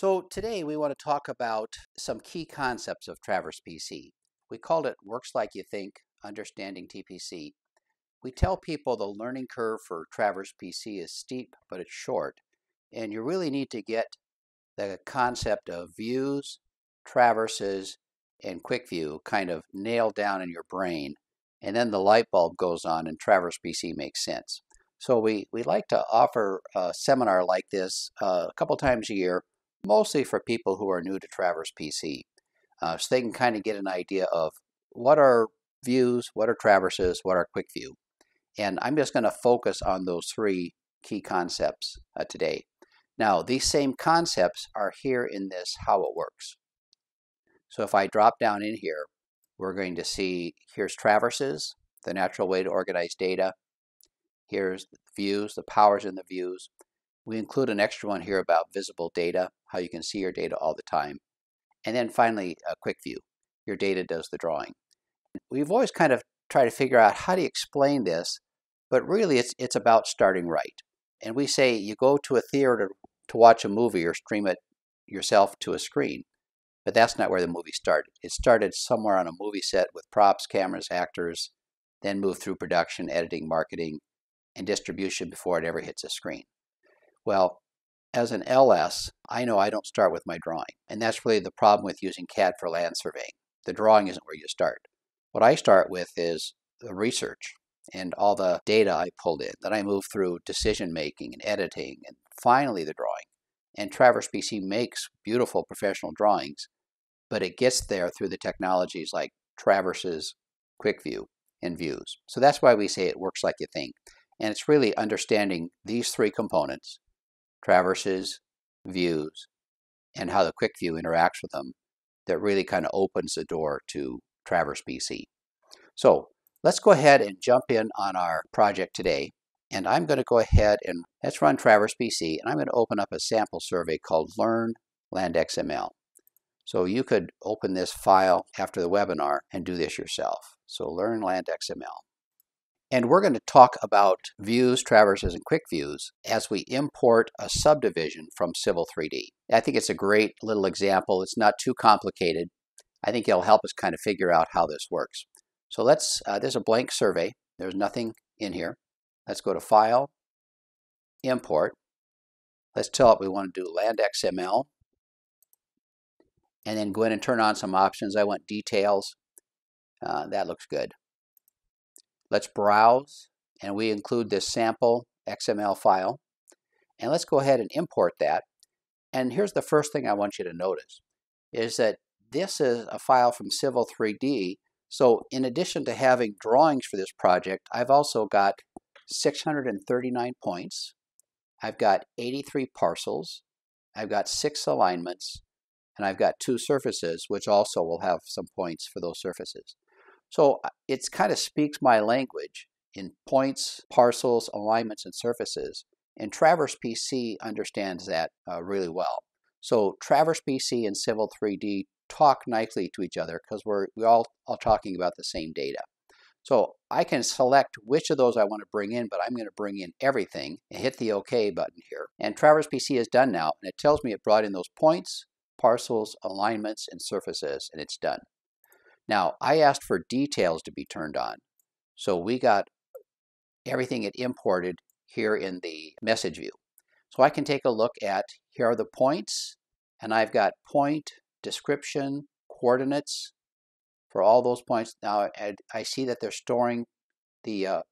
So today we want to talk about some key concepts of Traverse PC. We called it Works Like You Think, Understanding TPC. We tell people the learning curve for Traverse PC is steep, but it's short. And you really need to get the concept of views, traverses, and quick view kind of nailed down in your brain. And then the light bulb goes on and Traverse PC makes sense. So we, we like to offer a seminar like this uh, a couple times a year mostly for people who are new to Traverse PC. Uh, so they can kind of get an idea of what are views, what are traverses, what are quick view. And I'm just going to focus on those three key concepts uh, today. Now, these same concepts are here in this how it works. So if I drop down in here, we're going to see here's traverses, the natural way to organize data. Here's views, the powers in the views. We include an extra one here about visible data, how you can see your data all the time. And then finally, a quick view. Your data does the drawing. We've always kind of tried to figure out how you explain this, but really it's, it's about starting right. And we say you go to a theater to watch a movie or stream it yourself to a screen. But that's not where the movie started. It started somewhere on a movie set with props, cameras, actors, then moved through production, editing, marketing, and distribution before it ever hits a screen. Well, as an LS, I know I don't start with my drawing. And that's really the problem with using CAD for land surveying. The drawing isn't where you start. What I start with is the research and all the data I pulled in. Then I move through decision making and editing and finally the drawing. And Traverse PC makes beautiful professional drawings, but it gets there through the technologies like Traverses, Quick View, and Views. So that's why we say it works like you think. And it's really understanding these three components traverses, views, and how the quick view interacts with them that really kind of opens the door to Traverse PC. So let's go ahead and jump in on our project today. And I'm going to go ahead and let's run Traverse PC. And I'm going to open up a sample survey called Learn Land XML. So you could open this file after the webinar and do this yourself. So Learn Land XML. And we're going to talk about views, traverses, and quick views as we import a subdivision from Civil 3D. I think it's a great little example. It's not too complicated. I think it'll help us kind of figure out how this works. So let's, uh, there's a blank survey. There's nothing in here. Let's go to File, Import. Let's tell it we want to do Land XML. And then go in and turn on some options. I want details. Uh, that looks good. Let's browse, and we include this sample XML file. And let's go ahead and import that. And here's the first thing I want you to notice, is that this is a file from Civil 3D. So in addition to having drawings for this project, I've also got 639 points. I've got 83 parcels. I've got six alignments. And I've got two surfaces, which also will have some points for those surfaces. So uh, it kind of speaks my language in points, parcels, alignments, and surfaces. And Traverse PC understands that uh, really well. So Traverse PC and Civil 3D talk nicely to each other because we're we all are talking about the same data. So I can select which of those I want to bring in, but I'm going to bring in everything and hit the OK button here. And Traverse PC is done now, and it tells me it brought in those points, parcels, alignments, and surfaces, and it's done. Now, I asked for details to be turned on. So we got everything it imported here in the message view. So I can take a look at, here are the points, and I've got point, description, coordinates for all those points. Now I see that they're storing the uh,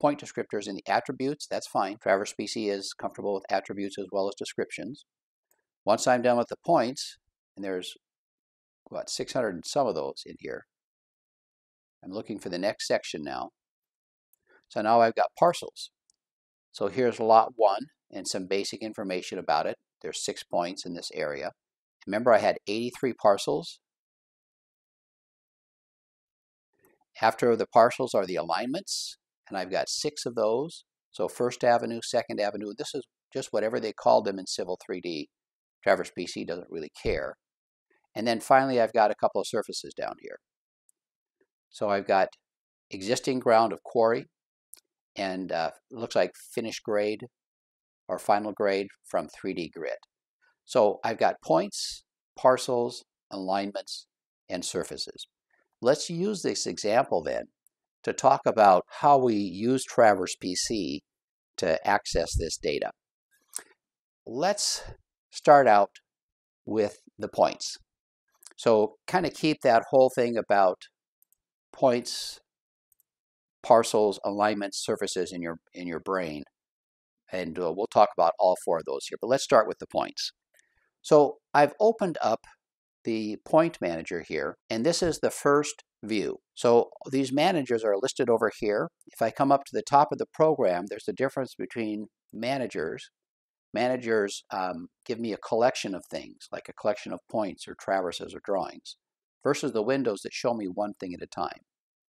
point descriptors in the attributes. That's fine. Traverse PC is comfortable with attributes as well as descriptions. Once I'm done with the points, and there's what, 600 and some of those in here. I'm looking for the next section now. So now I've got parcels. So here's lot one and some basic information about it. There's six points in this area. Remember I had 83 parcels. After the parcels are the alignments, and I've got six of those. So First Avenue, Second Avenue, this is just whatever they called them in Civil 3D. Traverse PC doesn't really care. And then finally, I've got a couple of surfaces down here. So I've got existing ground of quarry and uh, looks like finished grade or final grade from 3D grid. So I've got points, parcels, alignments, and surfaces. Let's use this example then to talk about how we use Traverse PC to access this data. Let's start out with the points. So kind of keep that whole thing about points, parcels, alignments, surfaces in your in your brain. And uh, we'll talk about all four of those here. But let's start with the points. So I've opened up the point manager here, and this is the first view. So these managers are listed over here. If I come up to the top of the program, there's a difference between managers. Managers um, give me a collection of things, like a collection of points or traverses or drawings, versus the windows that show me one thing at a time,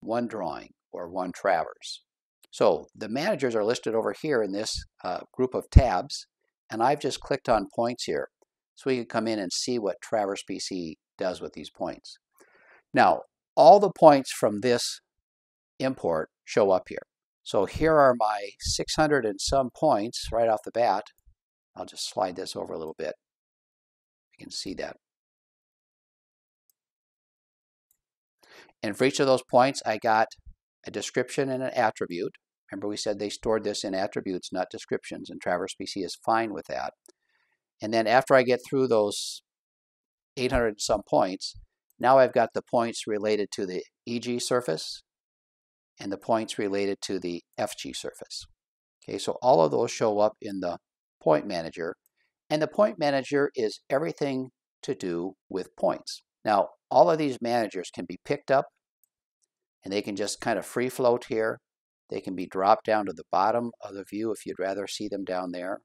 one drawing or one traverse. So the managers are listed over here in this uh, group of tabs, and I've just clicked on points here. So we can come in and see what Traverse PC does with these points. Now, all the points from this import show up here. So here are my 600 and some points right off the bat. I'll just slide this over a little bit. You can see that. And for each of those points, I got a description and an attribute. Remember we said they stored this in attributes, not descriptions, and Traverse PC is fine with that. And then after I get through those 800 and some points, now I've got the points related to the EG surface and the points related to the FG surface. Okay, so all of those show up in the point manager. And the point manager is everything to do with points. Now, all of these managers can be picked up and they can just kind of free float here. They can be dropped down to the bottom of the view if you'd rather see them down there.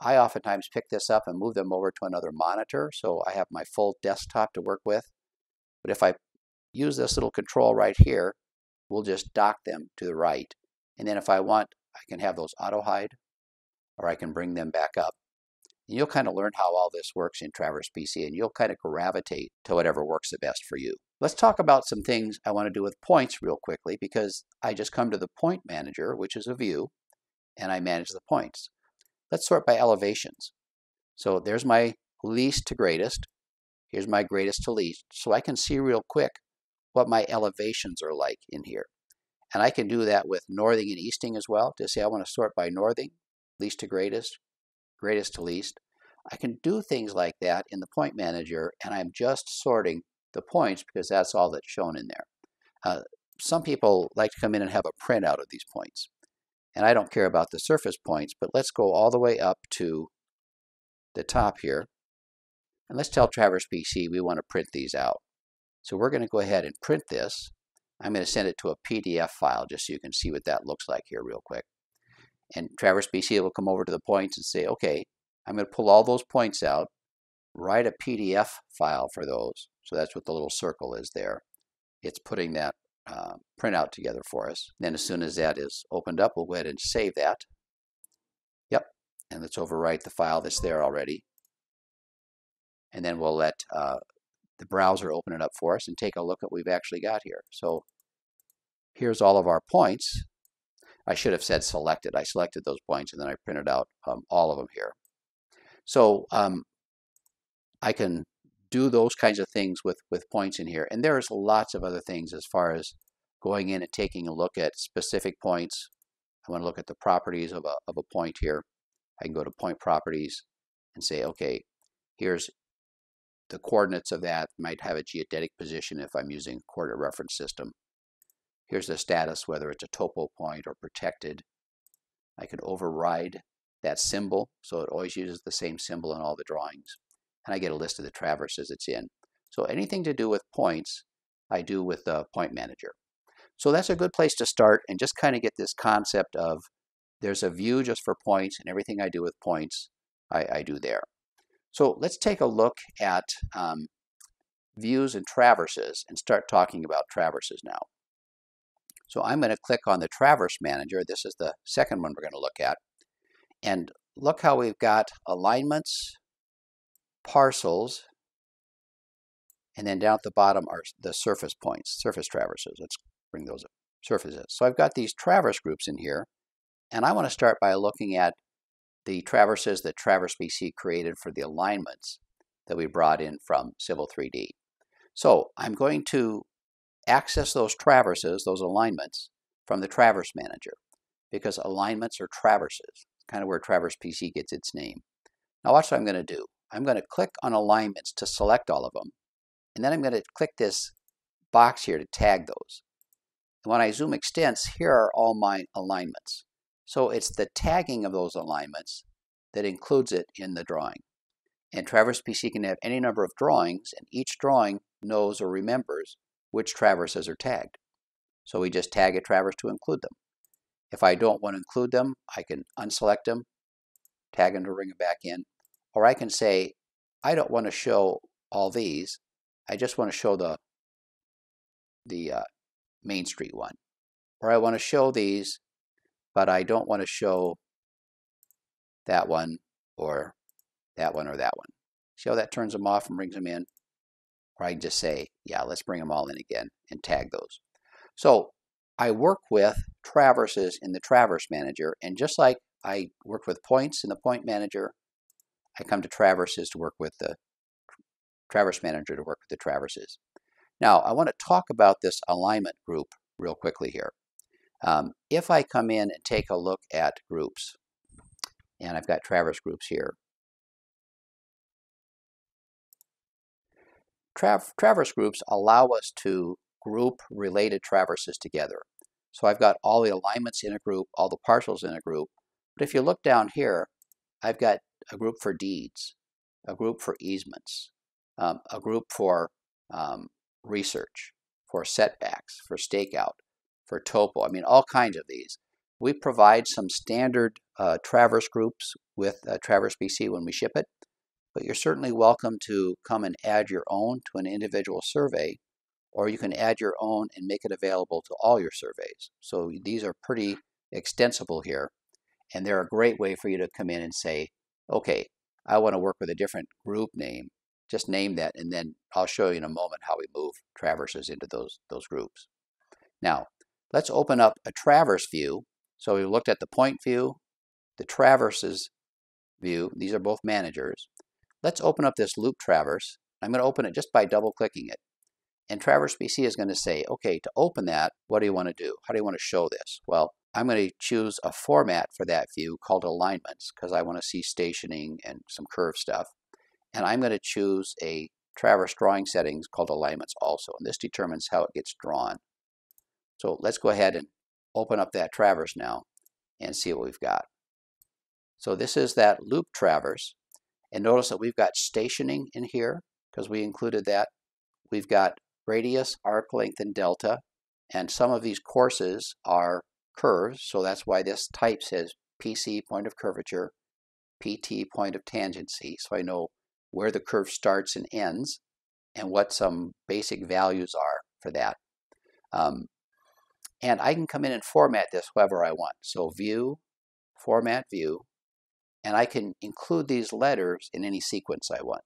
I oftentimes pick this up and move them over to another monitor so I have my full desktop to work with. But if I use this little control right here, we'll just dock them to the right. And then if I want, I can have those auto hide or I can bring them back up. And you'll kind of learn how all this works in Traverse PC and you'll kind of gravitate to whatever works the best for you. Let's talk about some things I want to do with points real quickly because I just come to the point manager, which is a view, and I manage the points. Let's sort by elevations. So there's my least to greatest. Here's my greatest to least. So I can see real quick what my elevations are like in here. And I can do that with northing and easting as well to say I want to sort by northing, least to greatest, greatest to least. I can do things like that in the point manager and I'm just sorting the points because that's all that's shown in there. Uh, some people like to come in and have a printout of these points. And I don't care about the surface points, but let's go all the way up to the top here. And let's tell Traverse PC we want to print these out. So we're going to go ahead and print this. I'm going to send it to a PDF file just so you can see what that looks like here real quick. And Traverse PC will come over to the points and say, okay, I'm going to pull all those points out, write a PDF file for those. So that's what the little circle is there. It's putting that uh, printout together for us. Then as soon as that is opened up, we'll go ahead and save that. Yep, and let's overwrite the file that's there already. And then we'll let uh, the browser open it up for us and take a look at what we've actually got here. So here's all of our points. I should have said selected. I selected those points and then I printed out um, all of them here. So um, I can do those kinds of things with, with points in here. And there's lots of other things as far as going in and taking a look at specific points. I want to look at the properties of a, of a point here. I can go to point properties and say, okay, here's the coordinates of that. Might have a geodetic position if I'm using a coordinate reference system. Here's the status, whether it's a topo point or protected. I can override that symbol, so it always uses the same symbol in all the drawings and I get a list of the traverses it's in. So anything to do with points, I do with the point manager. So that's a good place to start and just kind of get this concept of there's a view just for points and everything I do with points, I, I do there. So let's take a look at um, views and traverses and start talking about traverses now. So I'm going to click on the Traverse Manager. This is the second one we're going to look at. And look how we've got alignments, parcels, and then down at the bottom are the surface points, surface traverses. Let's bring those up, surfaces. So I've got these traverse groups in here, and I want to start by looking at the traverses that Traverse PC created for the alignments that we brought in from Civil 3D. So I'm going to access those traverses, those alignments, from the Traverse Manager because alignments are traverses, kind of where Traverse PC gets its name. Now watch what I'm going to do. I'm going to click on alignments to select all of them, and then I'm going to click this box here to tag those. And when I zoom extents, here are all my alignments. So it's the tagging of those alignments that includes it in the drawing. And Traverse PC can have any number of drawings, and each drawing knows or remembers which traverses are tagged. So we just tag a traverse to include them. If I don't want to include them, I can unselect them, tag them to bring them back in, or I can say, I don't want to show all these. I just want to show the, the uh, Main Street one. Or I want to show these, but I don't want to show that one or that one or that one. See how that turns them off and brings them in? Or I just say, yeah, let's bring them all in again and tag those. So I work with traverses in the Traverse Manager, and just like I work with points in the Point Manager, I come to traverses to work with the Traverse Manager to work with the traverses. Now, I want to talk about this alignment group real quickly here. Um, if I come in and take a look at groups, and I've got traverse groups here, Tra traverse groups allow us to group related traverses together. So I've got all the alignments in a group, all the partials in a group. But if you look down here, I've got a group for deeds, a group for easements, um, a group for um, research, for setbacks, for stakeout, for topo. I mean, all kinds of these. We provide some standard uh, traverse groups with uh, Traverse PC when we ship it, but you're certainly welcome to come and add your own to an individual survey, or you can add your own and make it available to all your surveys. So these are pretty extensible here, and they're a great way for you to come in and say, okay, I want to work with a different group name. Just name that, and then I'll show you in a moment how we move traverses into those, those groups. Now, let's open up a traverse view. So we looked at the point view, the traverses view. These are both managers. Let's open up this loop traverse. I'm going to open it just by double clicking it. And Traverse PC is going to say, okay, to open that, what do you want to do? How do you want to show this? Well, I'm going to choose a format for that view called alignments because I want to see stationing and some curve stuff. And I'm going to choose a Traverse drawing settings called alignments also. And this determines how it gets drawn. So let's go ahead and open up that Traverse now and see what we've got. So this is that loop Traverse. And notice that we've got stationing in here because we included that. We've got radius, arc length, and delta. And some of these courses are curves, so that's why this type says PC point of curvature, PT point of tangency, so I know where the curve starts and ends and what some basic values are for that. Um, and I can come in and format this however I want. So view, format view, and I can include these letters in any sequence I want.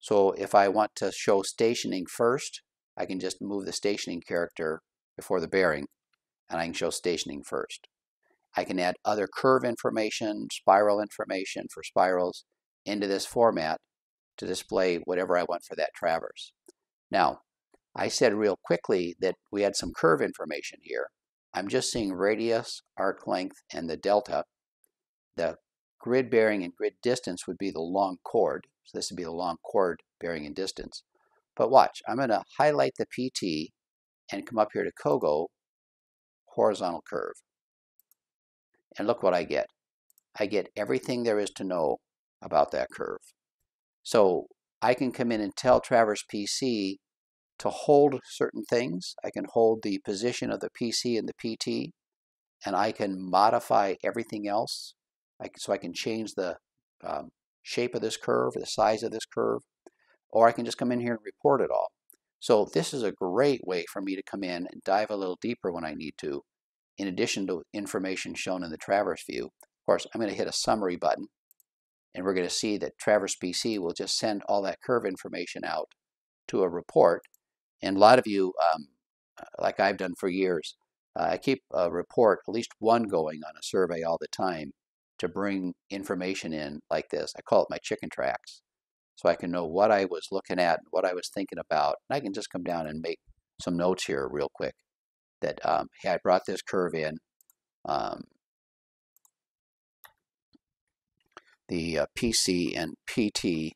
So if I want to show stationing first, I can just move the stationing character before the bearing and I can show stationing first. I can add other curve information, spiral information for spirals into this format to display whatever I want for that traverse. Now, I said real quickly that we had some curve information here. I'm just seeing radius, arc length, and the delta. The grid bearing and grid distance would be the long chord. So this would be the long chord bearing and distance. But watch, I'm going to highlight the PT and come up here to COGO horizontal curve. And look what I get. I get everything there is to know about that curve. So I can come in and tell Traverse PC to hold certain things. I can hold the position of the PC and the PT, and I can modify everything else. I so I can change the um, shape of this curve, the size of this curve, or I can just come in here and report it all. So this is a great way for me to come in and dive a little deeper when I need to, in addition to information shown in the Traverse view. Of course, I'm going to hit a summary button, and we're going to see that Traverse PC will just send all that curve information out to a report. And a lot of you, um, like I've done for years, uh, I keep a report, at least one going on a survey all the time, to bring information in like this. I call it my chicken tracks. So I can know what I was looking at, what I was thinking about. And I can just come down and make some notes here real quick that, um, hey, I brought this curve in. Um, the uh, PC and PT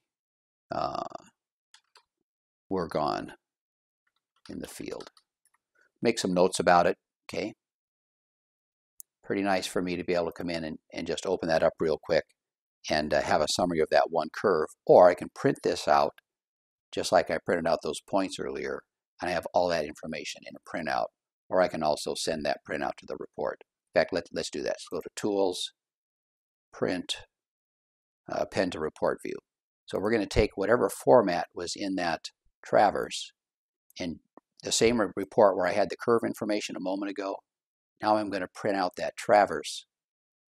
uh, were gone in the field. Make some notes about it, okay? Pretty nice for me to be able to come in and, and just open that up real quick and uh, have a summary of that one curve. Or I can print this out just like I printed out those points earlier and I have all that information in a printout. Or I can also send that printout to the report. In fact, let, let's do that. So go to Tools, Print, uh, Pen to Report View. So we're going to take whatever format was in that traverse and the same report where I had the curve information a moment ago. Now I'm going to print out that traverse.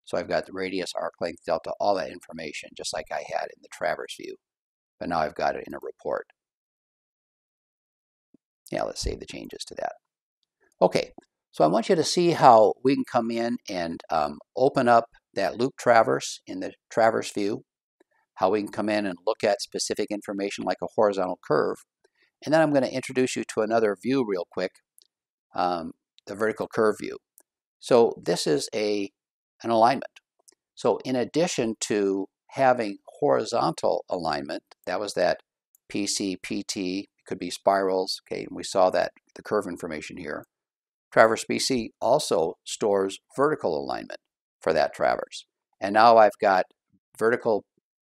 So I've got the radius, arc length, delta, all that information, just like I had in the traverse view. But now I've got it in a report. Yeah, let's save the changes to that. Okay, so I want you to see how we can come in and um, open up that loop traverse in the traverse view, how we can come in and look at specific information like a horizontal curve. And then I'm going to introduce you to another view real quick, um, the vertical curve view. So this is a an alignment. So in addition to having horizontal alignment, that was that PC, PT, could be spirals, okay, and we saw that the curve information here. Traverse PC also stores vertical alignment for that traverse. And now I've got vertical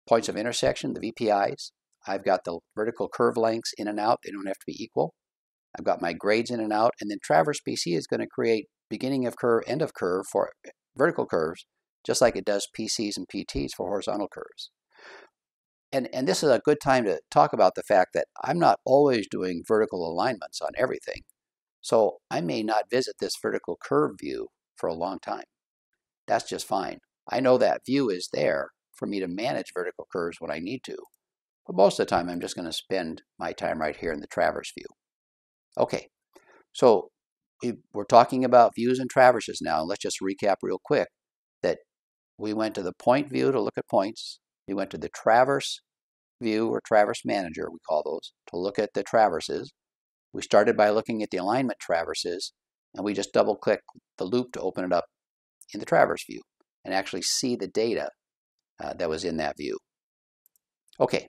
points of intersection, the VPIs. I've got the vertical curve lengths in and out. They don't have to be equal. I've got my grades in and out. And then Traverse PC is going to create beginning of curve, end of curve for vertical curves, just like it does PCs and PTs for horizontal curves. And, and this is a good time to talk about the fact that I'm not always doing vertical alignments on everything. So I may not visit this vertical curve view for a long time. That's just fine. I know that view is there for me to manage vertical curves when I need to. But most of the time, I'm just going to spend my time right here in the traverse view. Okay, so we're talking about views and traverses now. Let's just recap real quick that we went to the point view to look at points. We went to the traverse view or traverse manager, we call those, to look at the traverses. We started by looking at the alignment traverses, and we just double click the loop to open it up in the traverse view and actually see the data uh, that was in that view. Okay,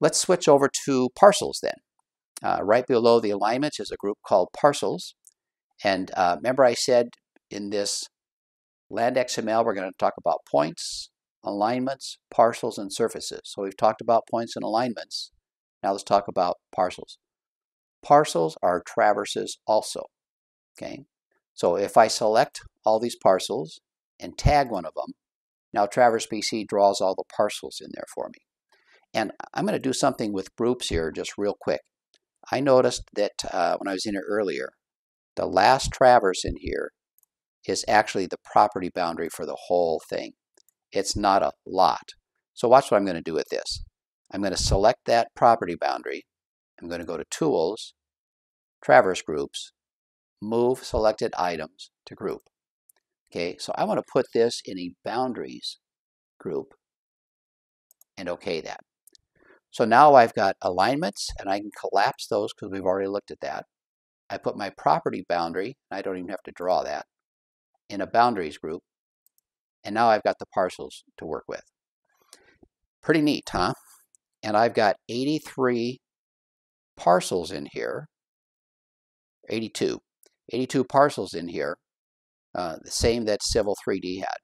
let's switch over to parcels then. Uh, right below the alignments is a group called parcels. And uh, remember I said in this land XML, we're going to talk about points, alignments, parcels, and surfaces. So we've talked about points and alignments. Now let's talk about parcels. Parcels are traverses also. Okay, so if I select all these parcels and tag one of them, now Traverse PC draws all the parcels in there for me. And I'm going to do something with groups here just real quick. I noticed that uh, when I was in it earlier, the last traverse in here is actually the property boundary for the whole thing. It's not a lot. So watch what I'm going to do with this. I'm going to select that property boundary. I'm going to go to Tools, Traverse Groups, Move Selected Items to Group. Okay, so I want to put this in a Boundaries group and OK that. So now I've got alignments, and I can collapse those because we've already looked at that. I put my property boundary, I don't even have to draw that, in a boundaries group. And now I've got the parcels to work with. Pretty neat, huh? And I've got 83 parcels in here, 82, 82 parcels in here, uh, the same that Civil 3D had.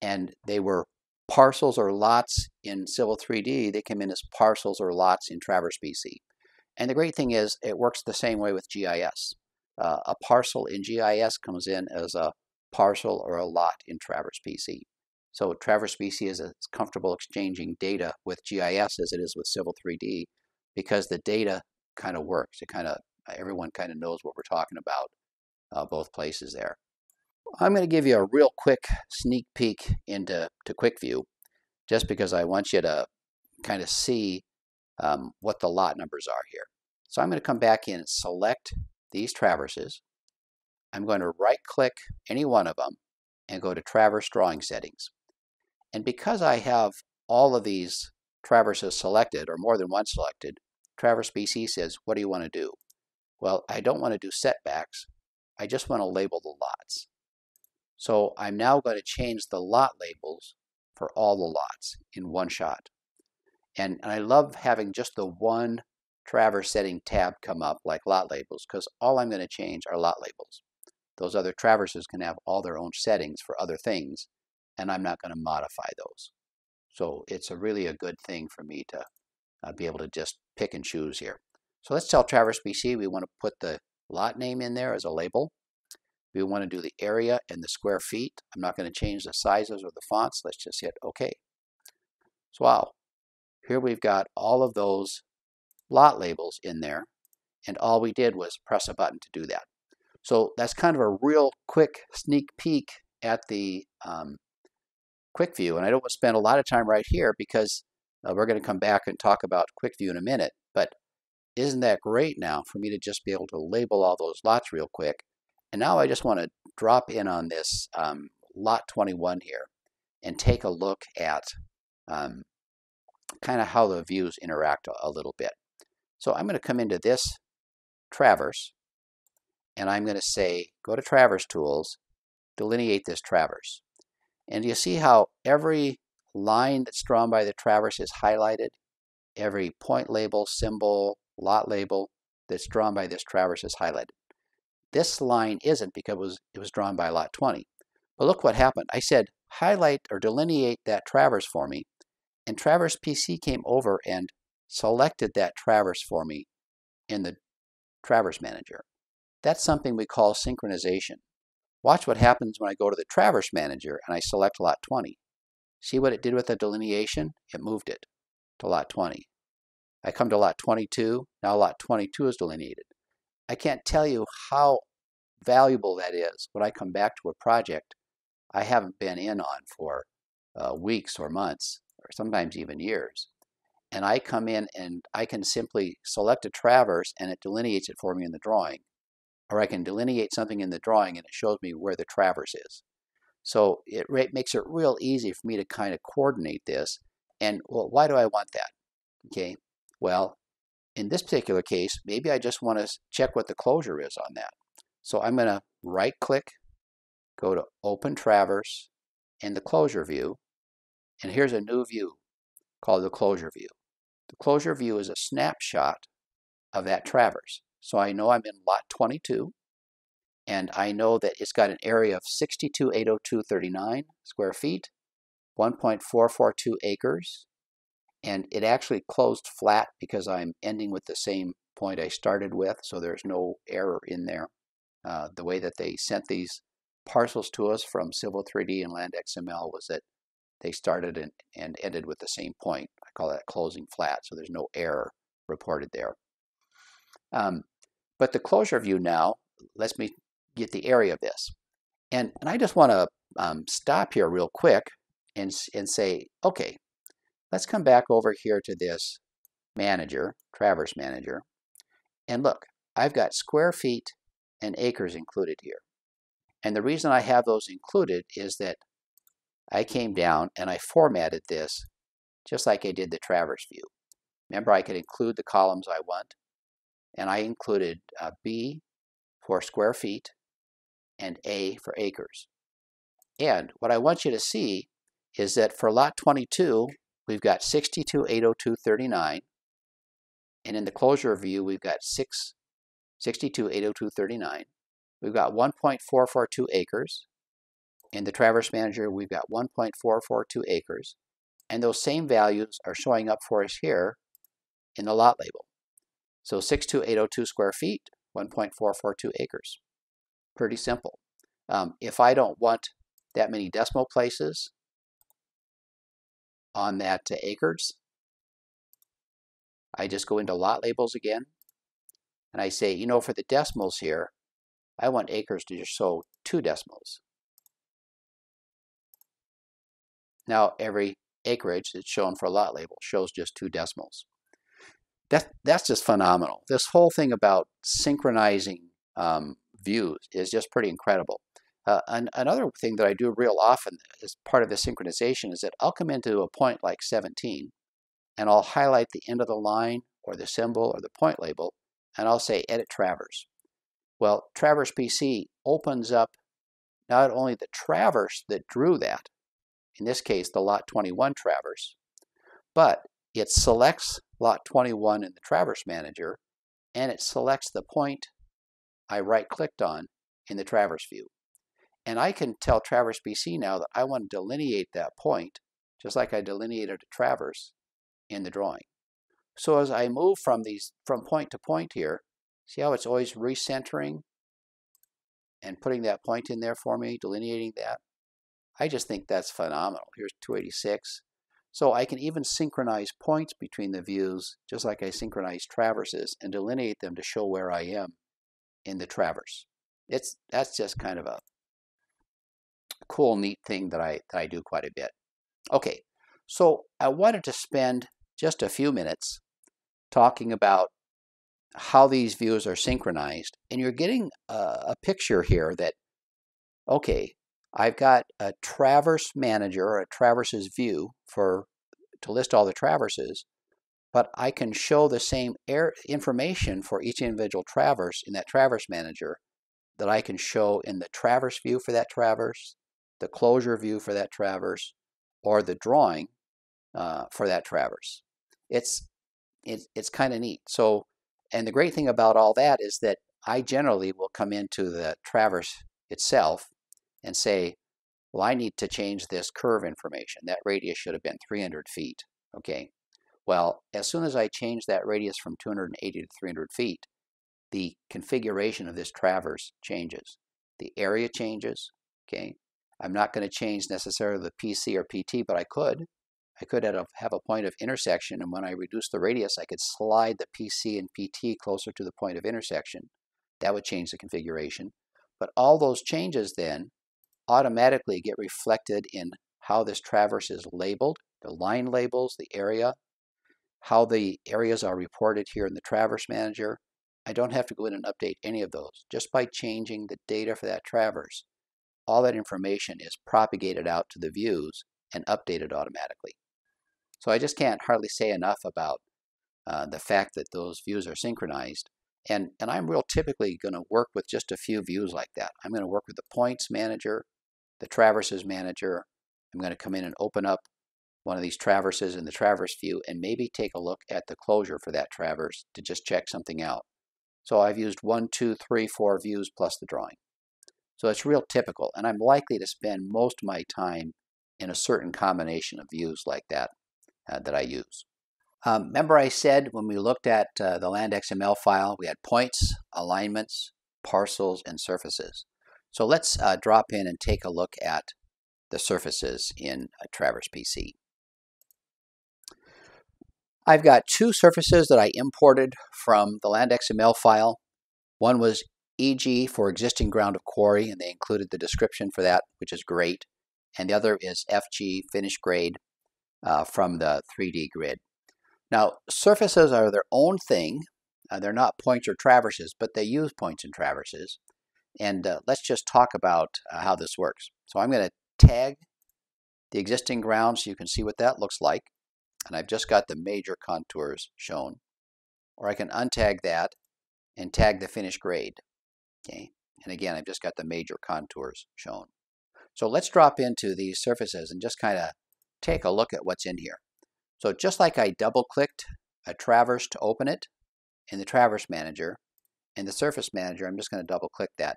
And they were parcels or lots in Civil 3D, they came in as parcels or lots in Traverse PC. And the great thing is it works the same way with GIS. Uh, a parcel in GIS comes in as a parcel or a lot in Traverse PC. So Traverse PC is as comfortable exchanging data with GIS as it is with Civil 3D because the data kind of works. It kind of everyone kind of knows what we're talking about uh, both places there. I'm going to give you a real quick sneak peek into to QuickView just because I want you to kind of see um, what the lot numbers are here. So I'm going to come back in and select these traverses. I'm going to right click any one of them and go to traverse drawing settings. And because I have all of these traverses selected, or more than one selected, Traverse PC says, what do you want to do? Well, I don't want to do setbacks. I just want to label the lots. So I'm now going to change the lot labels for all the lots in one shot. And, and I love having just the one traverse setting tab come up like lot labels because all I'm going to change are lot labels. Those other traverses can have all their own settings for other things and I'm not going to modify those. So it's a really a good thing for me to uh, be able to just pick and choose here. So let's tell Traverse PC we want to put the lot name in there as a label. We want to do the area and the square feet. I'm not going to change the sizes or the fonts. Let's just hit OK. So wow, here we've got all of those lot labels in there. And all we did was press a button to do that. So that's kind of a real quick sneak peek at the um, quick view. And I don't want to spend a lot of time right here because uh, we're going to come back and talk about quick view in a minute. But isn't that great now for me to just be able to label all those lots real quick? And now I just want to drop in on this um, lot 21 here and take a look at um, kind of how the views interact a, a little bit. So I'm going to come into this traverse and I'm going to say, go to Traverse Tools, delineate this traverse. And you see how every line that's drawn by the traverse is highlighted? Every point label, symbol, lot label that's drawn by this traverse is highlighted. This line isn't because it was, it was drawn by lot 20. But look what happened. I said, highlight or delineate that traverse for me. And Traverse PC came over and selected that traverse for me in the Traverse Manager. That's something we call synchronization. Watch what happens when I go to the Traverse Manager and I select lot 20. See what it did with the delineation? It moved it to lot 20. I come to lot 22, now lot 22 is delineated. I can't tell you how valuable that is when I come back to a project I haven't been in on for uh, weeks or months, sometimes even years and I come in and I can simply select a traverse and it delineates it for me in the drawing. Or I can delineate something in the drawing and it shows me where the traverse is. So it makes it real easy for me to kind of coordinate this. And well, why do I want that? Okay, well, in this particular case, maybe I just want to check what the closure is on that. So I'm going to right click, go to Open Traverse in the Closure view, and here's a new view called the closure view. The closure view is a snapshot of that traverse. So I know I'm in lot 22, and I know that it's got an area of 62,802.39 square feet, 1.442 acres, and it actually closed flat because I'm ending with the same point I started with, so there's no error in there. Uh, the way that they sent these parcels to us from Civil 3D and Land XML was that they started and, and ended with the same point. I call that closing flat, so there's no error reported there. Um, but the closure view now lets me get the area of this. And, and I just want to um, stop here real quick and, and say, okay, let's come back over here to this manager, Traverse Manager. And look, I've got square feet and acres included here. And the reason I have those included is that I came down and I formatted this just like I did the traverse view. Remember, I could include the columns I want, and I included uh, B for square feet and A for acres. And what I want you to see is that for lot 22, we've got 62,802.39, and in the closure view, we've got 6, 62,802.39. We've got 1.442 acres, in the Traverse Manager, we've got 1.442 acres, and those same values are showing up for us here in the lot label. So 62802 square feet, 1.442 acres. Pretty simple. Um, if I don't want that many decimal places on that uh, acres, I just go into lot labels again, and I say, you know, for the decimals here, I want acres to just show two decimals. Now every acreage that's shown for a lot label shows just two decimals. That, that's just phenomenal. This whole thing about synchronizing um, views is just pretty incredible. Uh, an, another thing that I do real often as part of the synchronization is that I'll come into a point like 17 and I'll highlight the end of the line or the symbol or the point label and I'll say edit traverse. Well, Traverse PC opens up not only the traverse that drew that, in this case the lot 21 traverse, but it selects lot 21 in the traverse manager and it selects the point I right clicked on in the traverse view. And I can tell Traverse PC now that I want to delineate that point just like I delineated a traverse in the drawing. So as I move from these from point to point here, see how it's always recentering and putting that point in there for me, delineating that. I just think that's phenomenal. Here's 286. So I can even synchronize points between the views, just like I synchronize traverses, and delineate them to show where I am in the traverse. It's That's just kind of a cool, neat thing that I, that I do quite a bit. Okay, so I wanted to spend just a few minutes talking about how these views are synchronized. And you're getting a, a picture here that, okay, I've got a traverse manager or a traverses view for to list all the traverses, but I can show the same air information for each individual traverse in that traverse manager that I can show in the traverse view for that traverse, the closure view for that traverse, or the drawing uh, for that traverse. It's it, it's kind of neat. So, and the great thing about all that is that I generally will come into the traverse itself and say, well, I need to change this curve information. That radius should have been 300 feet. Okay. Well, as soon as I change that radius from 280 to 300 feet, the configuration of this traverse changes. The area changes. Okay. I'm not going to change necessarily the PC or PT, but I could. I could have a, have a point of intersection, and when I reduce the radius, I could slide the PC and PT closer to the point of intersection. That would change the configuration. But all those changes then automatically get reflected in how this traverse is labeled, the line labels, the area, how the areas are reported here in the Traverse Manager. I don't have to go in and update any of those. Just by changing the data for that traverse, all that information is propagated out to the views and updated automatically. So I just can't hardly say enough about uh, the fact that those views are synchronized. And, and I'm real typically going to work with just a few views like that. I'm going to work with the points manager, the traverses manager. I'm going to come in and open up one of these traverses in the traverse view and maybe take a look at the closure for that traverse to just check something out. So I've used one, two, three, four views plus the drawing. So it's real typical, and I'm likely to spend most of my time in a certain combination of views like that uh, that I use. Um, remember I said when we looked at uh, the land XML file, we had points, alignments, parcels, and surfaces. So let's uh, drop in and take a look at the surfaces in Traverse PC. I've got two surfaces that I imported from the land XML file. One was EG for existing ground of quarry, and they included the description for that, which is great. And the other is FG finish grade uh, from the 3D grid. Now, surfaces are their own thing. Uh, they're not points or traverses, but they use points and traverses. And uh, let's just talk about uh, how this works. So I'm going to tag the existing ground so you can see what that looks like. And I've just got the major contours shown. Or I can untag that and tag the finished grade. Okay. And again, I've just got the major contours shown. So let's drop into these surfaces and just kind of take a look at what's in here. So just like I double clicked a traverse to open it in the Traverse Manager, in the Surface Manager, I'm just going to double click that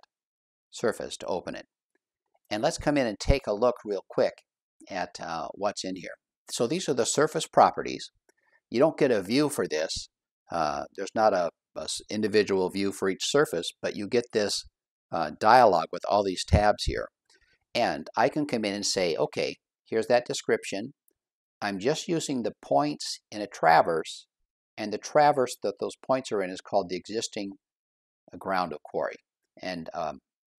surface to open it. And let's come in and take a look real quick at uh, what's in here. So these are the surface properties. You don't get a view for this. Uh, there's not a, a, individual view for each surface, but you get this uh, dialog with all these tabs here. And I can come in and say, okay, Here's that description. I'm just using the points in a traverse, and the traverse that those points are in is called the existing uh, ground of quarry. And um,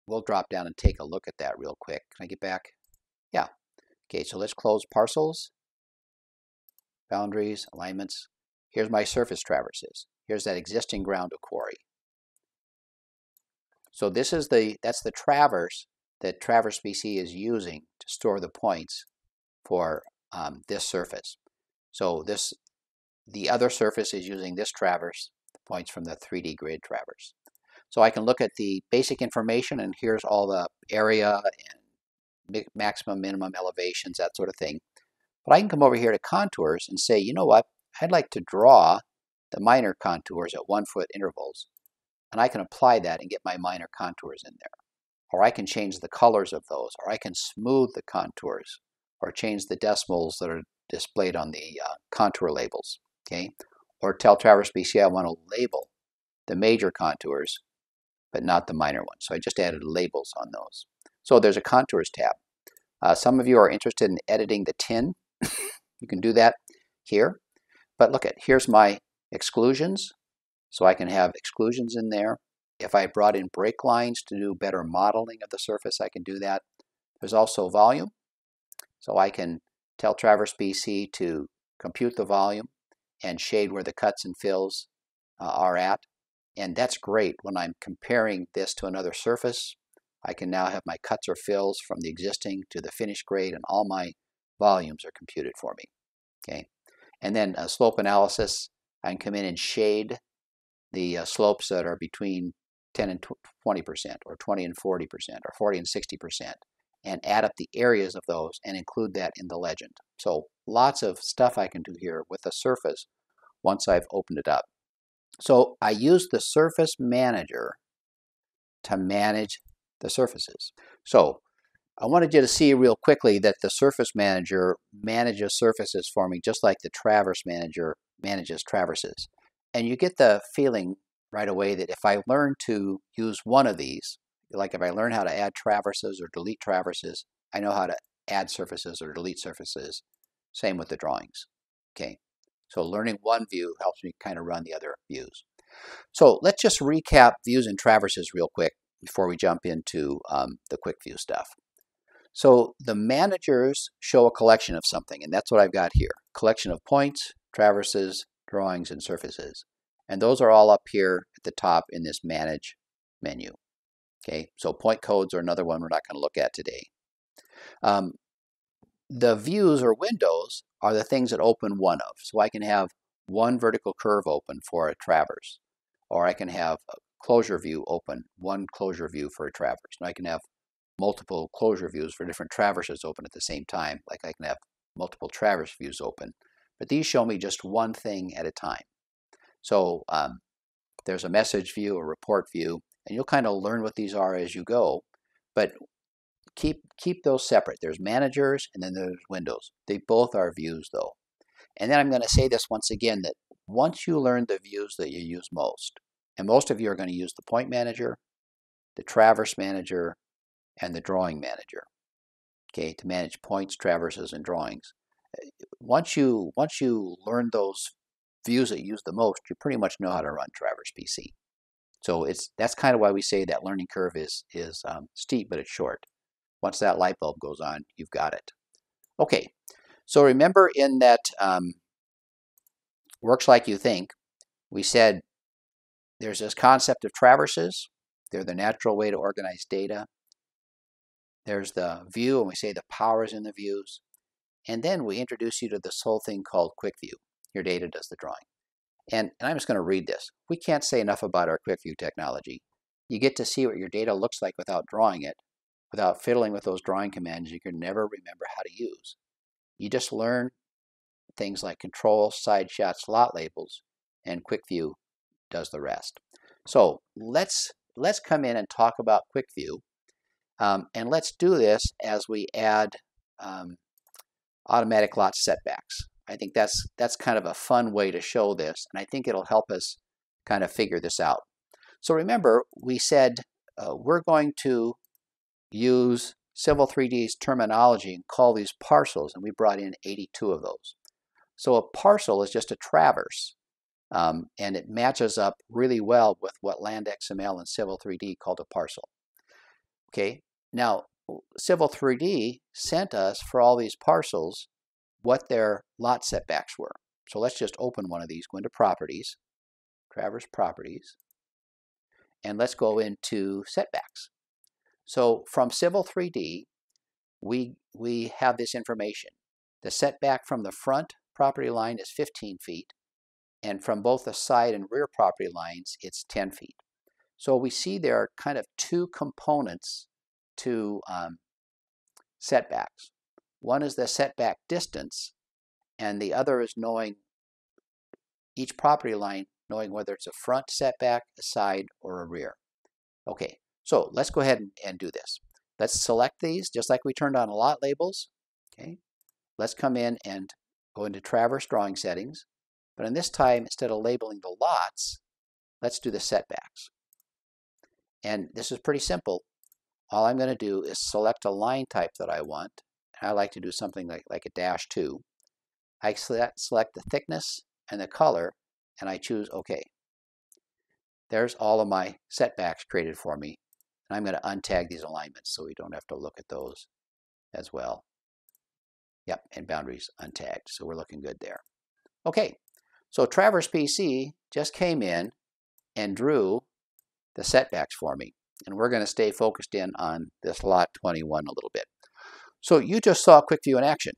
we'll drop down and take a look at that real quick. Can I get back? Yeah. Okay, so let's close parcels, boundaries, alignments. Here's my surface traverses. Here's that existing ground of quarry. So this is the, that's the traverse that Traverse PC is using to store the points for um, this surface. So this, the other surface is using this traverse, the points from the 3D grid traverse. So I can look at the basic information and here's all the area and maximum, minimum elevations, that sort of thing. But I can come over here to contours and say, you know what, I'd like to draw the minor contours at one foot intervals. And I can apply that and get my minor contours in there. Or I can change the colors of those, or I can smooth the contours, or change the decimals that are displayed on the uh, contour labels. Okay, Or tell Traverse PC I want to label the major contours, but not the minor ones. So I just added labels on those. So there's a contours tab. Uh, some of you are interested in editing the tin. you can do that here. But look at, here's my exclusions. So I can have exclusions in there. If I brought in break lines to do better modeling of the surface, I can do that. There's also volume. So I can tell Traverse PC to compute the volume and shade where the cuts and fills uh, are at. And that's great when I'm comparing this to another surface. I can now have my cuts or fills from the existing to the finished grade and all my volumes are computed for me. Okay, And then a slope analysis, I can come in and shade the uh, slopes that are between 10 and 20% or 20 and 40% or 40 and 60% and add up the areas of those and include that in the legend. So lots of stuff I can do here with the surface once I've opened it up. So I use the Surface Manager to manage the surfaces. So I wanted you to see real quickly that the Surface Manager manages surfaces for me just like the Traverse Manager manages traverses. And you get the feeling right away that if I learn to use one of these, like if I learn how to add traverses or delete traverses, I know how to add surfaces or delete surfaces. Same with the drawings. Okay, so learning one view helps me kind of run the other views. So let's just recap views and traverses real quick before we jump into um, the quick view stuff. So the managers show a collection of something, and that's what I've got here. Collection of points, traverses, drawings, and surfaces. And those are all up here at the top in this Manage menu. Okay, so point codes are another one we're not going to look at today. Um, the views or windows are the things that open one of. So I can have one vertical curve open for a traverse, or I can have a closure view open, one closure view for a traverse. And I can have multiple closure views for different traverses open at the same time, like I can have multiple traverse views open. But these show me just one thing at a time. So um, there's a message view, a report view, and you'll kind of learn what these are as you go. But keep keep those separate. There's managers and then there's windows. They both are views though. And then I'm going to say this once again that once you learn the views that you use most, and most of you are going to use the point manager, the traverse manager, and the drawing manager. Okay, to manage points, traverses, and drawings. Once you once you learn those views that you use the most, you pretty much know how to run Traverse PC. So it's that's kind of why we say that learning curve is is um, steep, but it's short. Once that light bulb goes on, you've got it. Okay, so remember in that um, works like you think, we said there's this concept of traverses. They're the natural way to organize data. There's the view, and we say the power is in the views. And then we introduce you to this whole thing called Quick View. Your data does the drawing. And, and I'm just going to read this. We can't say enough about our Quick View technology. You get to see what your data looks like without drawing it. Without fiddling with those drawing commands you can never remember how to use. You just learn things like control, side shots, lot labels, and Quick View does the rest. So let's let's come in and talk about Quick View, um, and let's do this as we add um, automatic lot setbacks. I think that's that's kind of a fun way to show this, and I think it'll help us kind of figure this out. So remember, we said uh, we're going to use Civil 3D's terminology and call these parcels, and we brought in 82 of those. So a parcel is just a traverse, um, and it matches up really well with what LandXML and Civil 3D called a parcel. Okay, now Civil 3D sent us for all these parcels what their lot setbacks were. So let's just open one of these, go into Properties, Traverse Properties, and let's go into Setbacks. So from Civil 3D, we, we have this information. The setback from the front property line is 15 feet, and from both the side and rear property lines, it's 10 feet. So we see there are kind of two components to um, setbacks. One is the setback distance, and the other is knowing each property line, knowing whether it's a front setback, a side, or a rear. Okay, so let's go ahead and, and do this. Let's select these just like we turned on a lot labels. Okay, let's come in and go into Traverse drawing settings. But in this time, instead of labeling the lots, let's do the setbacks. And this is pretty simple. All I'm going to do is select a line type that I want. I like to do something like, like a dash 2. I select, select the thickness and the color, and I choose OK. There's all of my setbacks created for me. And I'm going to untag these alignments so we don't have to look at those as well. Yep, and boundaries untagged, so we're looking good there. Okay, so Traverse PC just came in and drew the setbacks for me. And we're going to stay focused in on this lot 21 a little bit. So you just saw quick view in action.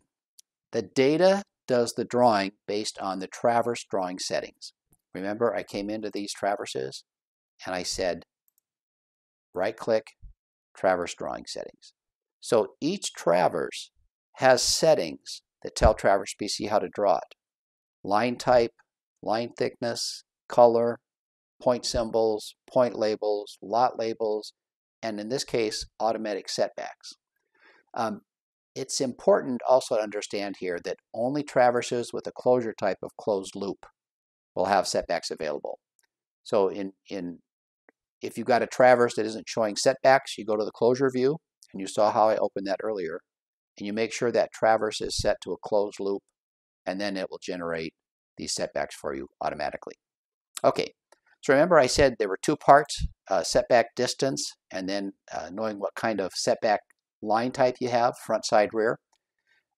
The data does the drawing based on the traverse drawing settings. Remember, I came into these traverses and I said, right click, traverse drawing settings. So each traverse has settings that tell Traverse PC how to draw it. Line type, line thickness, color, point symbols, point labels, lot labels, and in this case, automatic setbacks. Um, it's important also to understand here that only traverses with a closure type of closed loop will have setbacks available. So in, in if you've got a traverse that isn't showing setbacks, you go to the closure view, and you saw how I opened that earlier, and you make sure that traverse is set to a closed loop, and then it will generate these setbacks for you automatically. Okay, so remember I said there were two parts, uh, setback distance, and then uh, knowing what kind of setback line type you have, front, side, rear.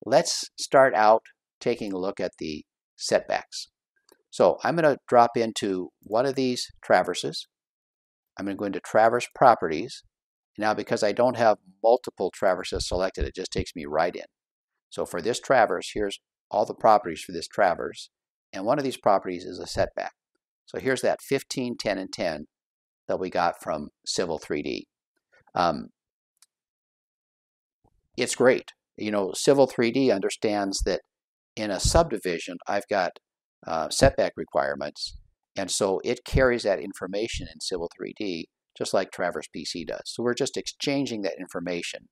Let's start out taking a look at the setbacks. So I'm going to drop into one of these traverses. I'm going to go into traverse properties. Now because I don't have multiple traverses selected, it just takes me right in. So for this traverse, here's all the properties for this traverse. And one of these properties is a setback. So here's that 15, 10, and 10 that we got from Civil 3D. Um, it's great. You know, Civil 3D understands that in a subdivision, I've got uh, setback requirements, and so it carries that information in Civil 3D just like Traverse PC does. So we're just exchanging that information,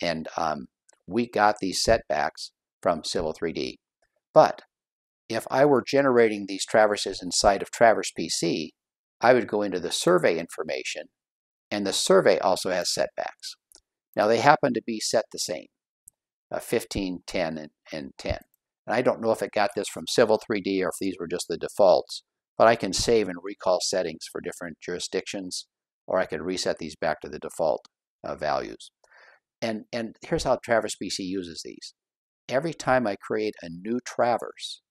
and um, we got these setbacks from Civil 3D. But if I were generating these traverses inside of Traverse PC, I would go into the survey information, and the survey also has setbacks. Now they happen to be set the same, uh, 15, 10, and, and 10. And I don't know if it got this from Civil 3D or if these were just the defaults, but I can save and recall settings for different jurisdictions, or I could reset these back to the default uh, values. And, and here's how Traverse PC uses these. Every time I create a new traverse,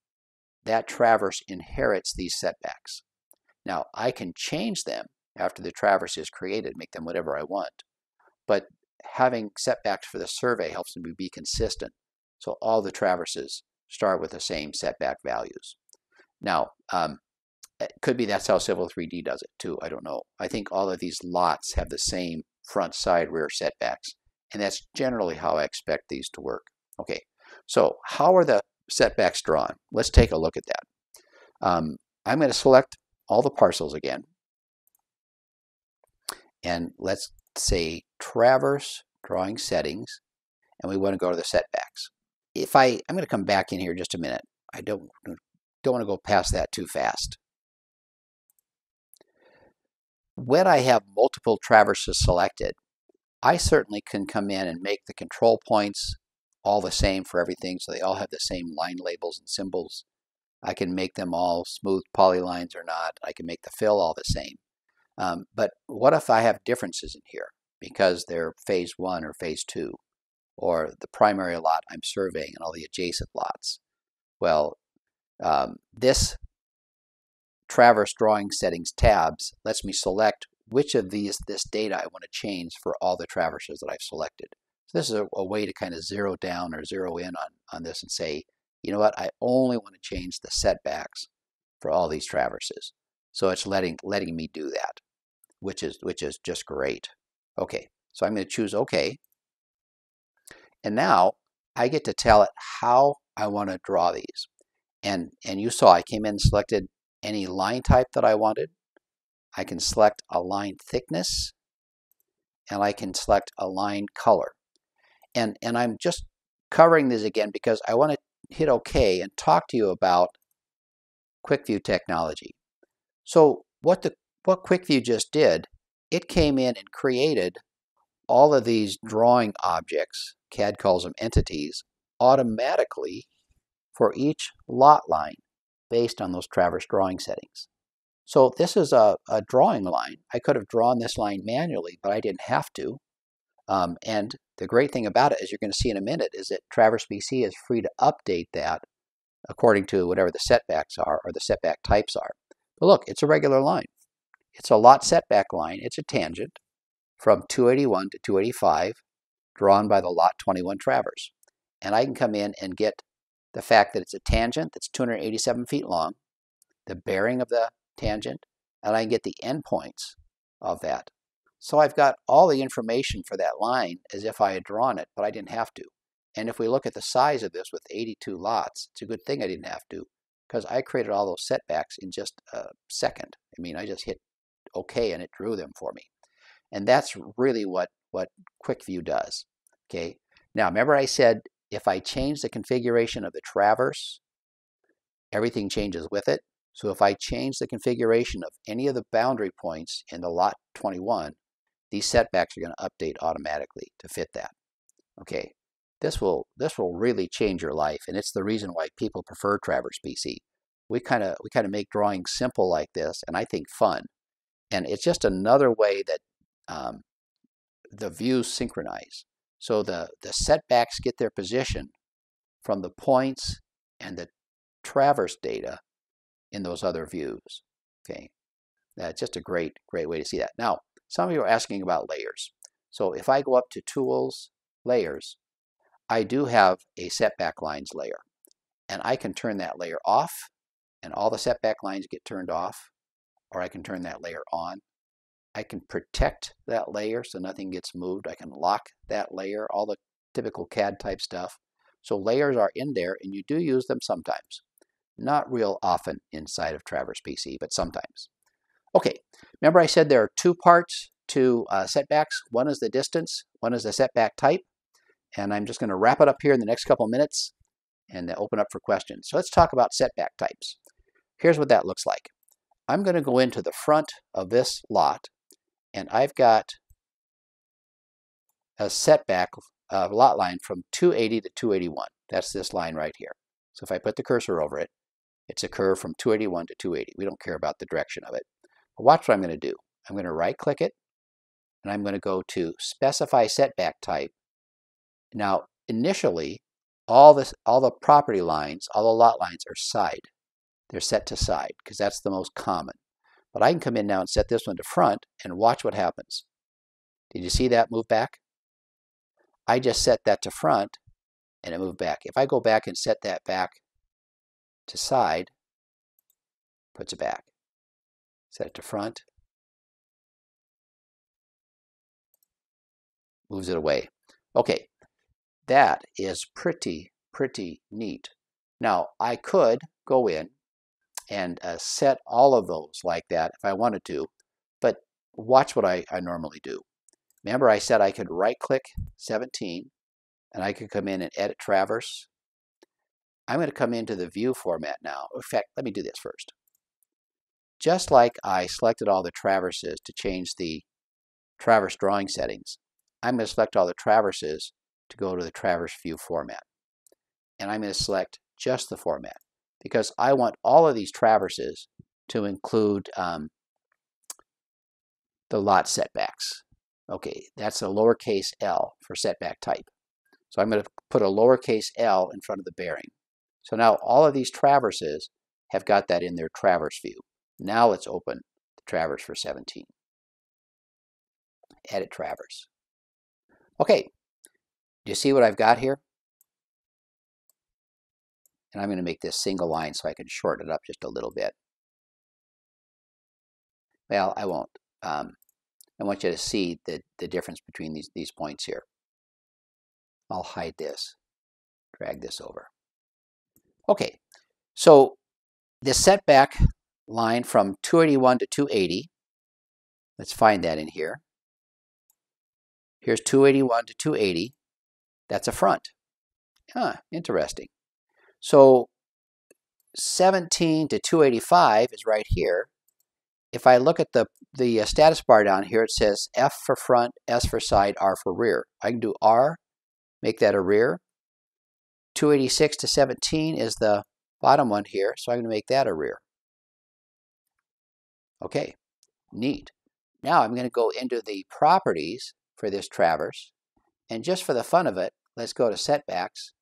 that traverse inherits these setbacks. Now, I can change them after the traverse is created, make them whatever I want, but having setbacks for the survey helps me be consistent. So all the traverses start with the same setback values. Now, um, it could be that's how Civil 3D does it too. I don't know. I think all of these lots have the same front, side, rear setbacks. And that's generally how I expect these to work. Okay, so how are the setbacks drawn. Let's take a look at that. Um, I'm going to select all the parcels again. And let's say traverse drawing settings. And we want to go to the setbacks. If I, I'm going to come back in here just a minute. I don't, don't want to go past that too fast. When I have multiple traverses selected, I certainly can come in and make the control points all the same for everything, so they all have the same line labels and symbols. I can make them all smooth polylines or not. I can make the fill all the same. Um, but what if I have differences in here because they're phase one or phase two, or the primary lot I'm surveying and all the adjacent lots? Well, um, this Traverse Drawing Settings tabs lets me select which of these this data I want to change for all the traverses that I've selected. So this is a, a way to kind of zero down or zero in on, on this and say, you know what, I only want to change the setbacks for all these traverses. So it's letting letting me do that, which is which is just great. Okay, so I'm going to choose OK. And now I get to tell it how I want to draw these. And, and you saw I came in and selected any line type that I wanted. I can select a line thickness and I can select a line color. And, and I'm just covering this again because I want to hit OK and talk to you about QuickView technology. So what the what QuickView just did, it came in and created all of these drawing objects, CAD calls them entities, automatically for each lot line based on those traverse drawing settings. So this is a, a drawing line. I could have drawn this line manually, but I didn't have to. Um, and the great thing about it, as you're going to see in a minute, is that Traverse PC is free to update that according to whatever the setbacks are or the setback types are. But look, it's a regular line. It's a lot setback line. It's a tangent from 281 to 285 drawn by the lot 21 traverse. And I can come in and get the fact that it's a tangent that's 287 feet long, the bearing of the tangent, and I can get the endpoints of that. So I've got all the information for that line as if I had drawn it, but I didn't have to. And if we look at the size of this with 82 lots, it's a good thing I didn't have to because I created all those setbacks in just a second. I mean, I just hit OK and it drew them for me. And that's really what, what QuickView does. Okay. Now, remember I said if I change the configuration of the traverse, everything changes with it. So if I change the configuration of any of the boundary points in the lot 21, these setbacks are going to update automatically to fit that. Okay, this will this will really change your life, and it's the reason why people prefer Traverse PC. We kind of we kind of make drawing simple like this, and I think fun, and it's just another way that um, the views synchronize. So the, the setbacks get their position from the points and the traverse data in those other views. Okay, that's just a great, great way to see that. Now, some of you are asking about layers. So if I go up to Tools, Layers, I do have a setback lines layer. And I can turn that layer off, and all the setback lines get turned off, or I can turn that layer on. I can protect that layer so nothing gets moved. I can lock that layer, all the typical CAD type stuff. So layers are in there and you do use them sometimes. Not real often inside of Traverse PC, but sometimes. Okay, remember I said there are two parts to uh, setbacks. One is the distance, one is the setback type. And I'm just going to wrap it up here in the next couple minutes and open up for questions. So let's talk about setback types. Here's what that looks like. I'm going to go into the front of this lot and I've got a setback uh, lot line from 280 to 281. That's this line right here. So if I put the cursor over it, it's a curve from 281 to 280. We don't care about the direction of it. But watch what I'm going to do. I'm going to right click it and I'm going to go to specify setback type. Now initially all this all the property lines, all the lot lines are side. They're set to side because that's the most common. But I can come in now and set this one to front and watch what happens. Did you see that move back? I just set that to front and it moved back. If I go back and set that back to side, puts it back. Set it to front, moves it away. Okay, that is pretty, pretty neat. Now, I could go in and uh, set all of those like that if I wanted to. But watch what I, I normally do. Remember I said I could right click 17 and I could come in and edit traverse. I'm going to come into the view format now. In fact, let me do this first. Just like I selected all the traverses to change the traverse drawing settings, I'm going to select all the traverses to go to the traverse view format. And I'm going to select just the format because I want all of these traverses to include um, the lot setbacks. Okay, that's a lowercase l for setback type. So I'm going to put a lowercase l in front of the bearing. So now all of these traverses have got that in their traverse view. Now let's open the traverse for 17. edit Traverse. Okay, do you see what I've got here? And I'm going to make this single line so I can shorten it up just a little bit. Well, I won't. Um, I want you to see the, the difference between these, these points here. I'll hide this, drag this over. Okay, so the setback line from 281 to 280, let's find that in here. Here's 281 to 280. That's a front. Huh, interesting. So 17 to 285 is right here. If I look at the, the uh, status bar down here, it says F for front, S for side, R for rear. I can do R, make that a rear. 286 to 17 is the bottom one here, so I'm going to make that a rear. Okay, neat. Now I'm going to go into the properties for this traverse, and just for the fun of it, let's go to setbacks,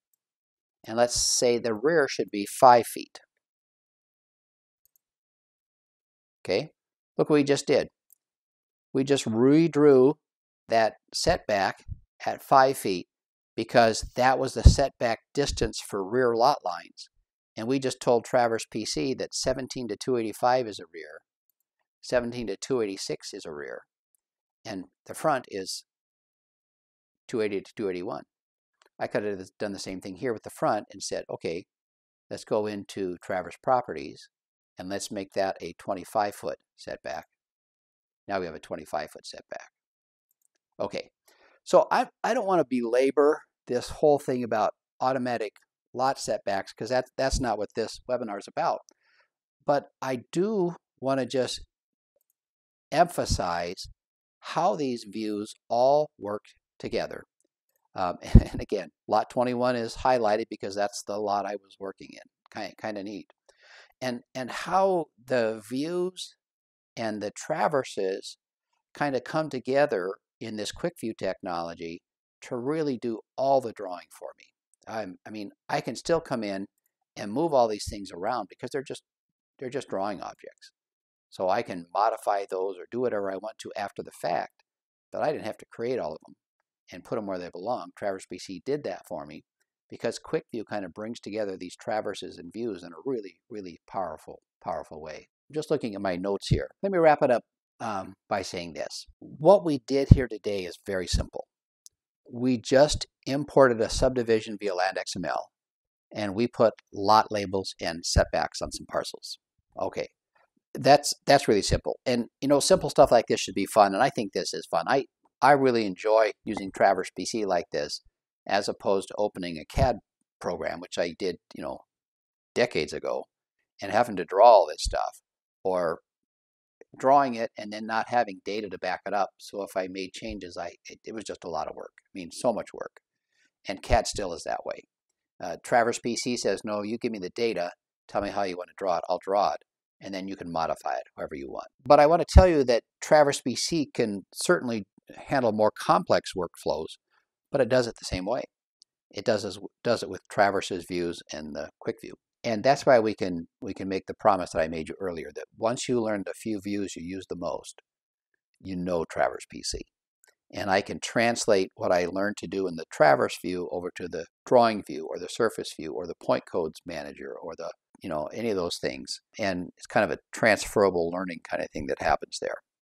and let's say the rear should be 5 feet. Okay, look what we just did. We just redrew that setback at 5 feet because that was the setback distance for rear lot lines. And we just told Traverse PC that 17 to 285 is a rear, 17 to 286 is a rear, and the front is 280 to 281. I could have done the same thing here with the front and said, okay, let's go into Traverse Properties and let's make that a 25 foot setback. Now we have a 25 foot setback. Okay, so I, I don't want to belabor this whole thing about automatic lot setbacks because that, that's not what this webinar is about. But I do want to just emphasize how these views all work together. Um, and again, lot 21 is highlighted because that's the lot I was working in. Kind of, kind of neat. And, and how the views and the traverses kind of come together in this quick view technology to really do all the drawing for me. I'm, I mean, I can still come in and move all these things around because they're just they're just drawing objects. So I can modify those or do whatever I want to after the fact, but I didn't have to create all of them and put them where they belong. Traverse PC did that for me because Quick View kind of brings together these traverses and views in a really, really powerful, powerful way. Just looking at my notes here. Let me wrap it up um, by saying this. What we did here today is very simple. We just imported a subdivision via LandXML and we put lot labels and setbacks on some parcels. Okay, that's that's really simple. And you know, simple stuff like this should be fun, and I think this is fun. I I really enjoy using Traverse PC like this, as opposed to opening a CAD program, which I did, you know, decades ago, and having to draw all this stuff, or drawing it and then not having data to back it up. So if I made changes, I it, it was just a lot of work. I mean, so much work. And CAD still is that way. Uh, Traverse PC says, no, you give me the data, tell me how you want to draw it, I'll draw it, and then you can modify it however you want. But I want to tell you that Traverse PC can certainly handle more complex workflows, but it does it the same way. It does, as, does it with Traverse's views and the quick view. And that's why we can we can make the promise that I made you earlier that once you learn the few views you use the most, you know Traverse PC. And I can translate what I learned to do in the Traverse view over to the drawing view or the surface view or the point codes manager or the you know any of those things. And it's kind of a transferable learning kind of thing that happens there.